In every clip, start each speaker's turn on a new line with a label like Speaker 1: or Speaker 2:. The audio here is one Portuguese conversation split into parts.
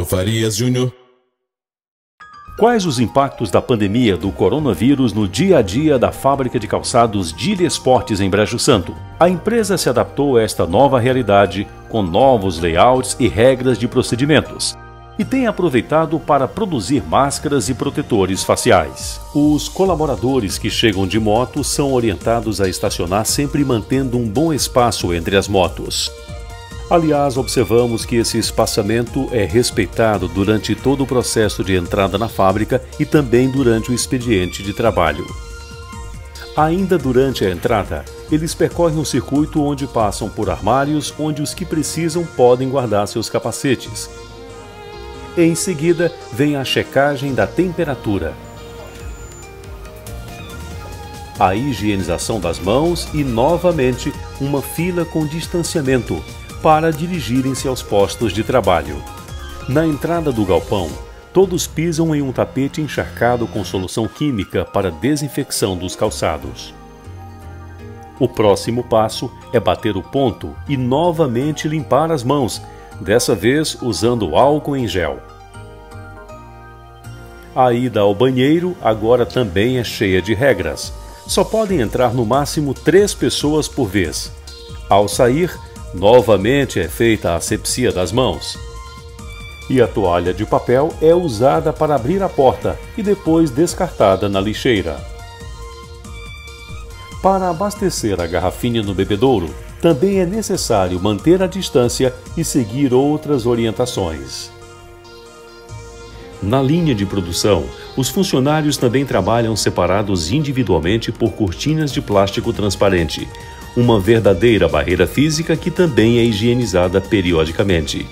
Speaker 1: do Farias Júnior.
Speaker 2: Quais os impactos da pandemia do coronavírus no dia a dia da fábrica de calçados Dile Esportes em Brejo Santo? A empresa se adaptou a esta nova realidade com novos layouts e regras de procedimentos e tem aproveitado para produzir máscaras e protetores faciais. Os colaboradores que chegam de moto são orientados a estacionar sempre mantendo um bom espaço entre as motos. Aliás, observamos que esse espaçamento é respeitado durante todo o processo de entrada na fábrica e também durante o expediente de trabalho. Ainda durante a entrada, eles percorrem um circuito onde passam por armários onde os que precisam podem guardar seus capacetes. Em seguida, vem a checagem da temperatura, a higienização das mãos e, novamente, uma fila com distanciamento para dirigirem-se aos postos de trabalho. Na entrada do galpão, todos pisam em um tapete encharcado com solução química para desinfecção dos calçados. O próximo passo é bater o ponto e novamente limpar as mãos, dessa vez usando álcool em gel. A ida ao banheiro agora também é cheia de regras. Só podem entrar no máximo três pessoas por vez. Ao sair, Novamente é feita a asepsia das mãos. E a toalha de papel é usada para abrir a porta e depois descartada na lixeira. Para abastecer a garrafinha no bebedouro, também é necessário manter a distância e seguir outras orientações. Na linha de produção, os funcionários também trabalham separados individualmente por cortinas de plástico transparente, uma verdadeira barreira física que também é higienizada periodicamente.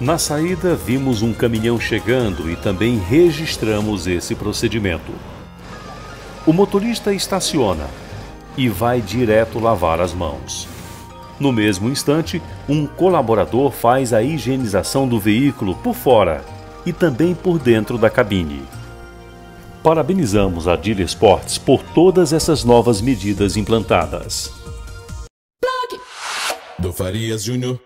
Speaker 2: Na saída, vimos um caminhão chegando e também registramos esse procedimento. O motorista estaciona e vai direto lavar as mãos. No mesmo instante, um colaborador faz a higienização do veículo por fora e também por dentro da cabine. Parabenizamos a Dealer Sports por todas essas novas medidas implantadas
Speaker 1: Farias Júnior